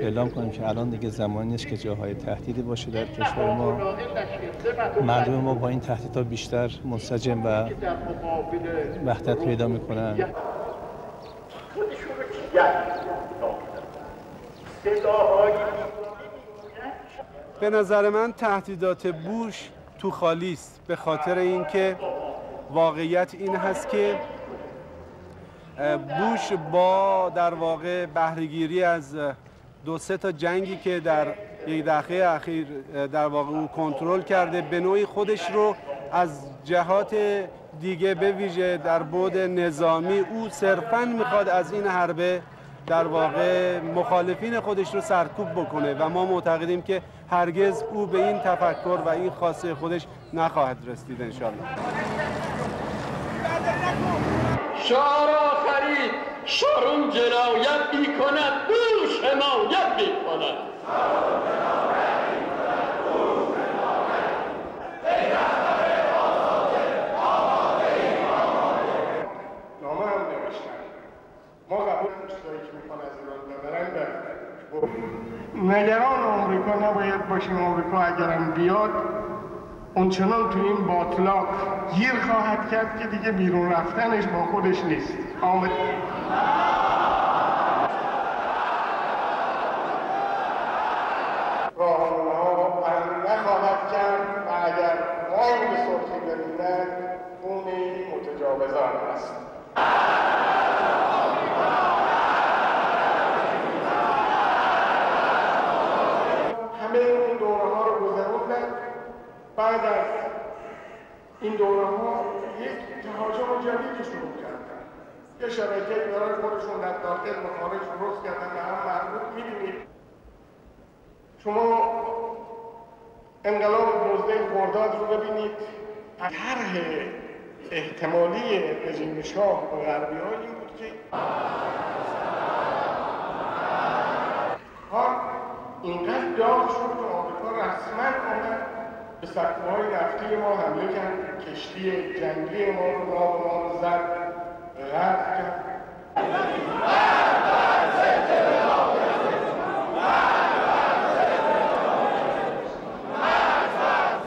اعلام کنیم که الان دیگه زمانی نیست که جاهای تهدیدی باشه در کشور ما. مردم ما با این تهدیدها بیشتر منسجم و وحدت پیدا می‌کنن. به نظر من تهدیدات بوش تو خالی است به خاطر اینکه واقعیت این هست که بوش با در واقع بهرهگیری از دو سه تا جنگی که در یک دهه اخیر در واقع او کنترل کرده به نوعی خودش رو از جهات دیگه به ویژه در بود نظامی او صرفا می‌خواد از این حربه در واقع مخالفین خودش رو سرکوب بکنه و ما معتقدیم که هرگز او به این تفکر و این خاصه خودش نخواهد رسید انشالله شاه را خرید شارون جنایت بی نگران آمریکا نباید باشیم آمریکا اگرم بیاد اونچنان تو این باطلاق گیر خواهد کرد که دیگه بیرون رفتنش با خودش نیست آمد راهنمه ها نخواهد کرد و اگر رنگ سرخی ببیند اونی متجاوزان است. همه این دوره ها رو گذروندن بعد از این دوره ها یک تهاجم جدید شروع کردن یه شبکه برای خودشون در داخل و خارج درست کردن به هم مربوط. می‌بینید شما انقلاب مزده خرداد رو ببینید. طرح احتمالی رژیم شاه و غربی ها این بود که ها اینقدر داغ شد که آمریکا رسما آمد به سکوهای نفتی ما حمله کرد کشتی جنگی ما رو ما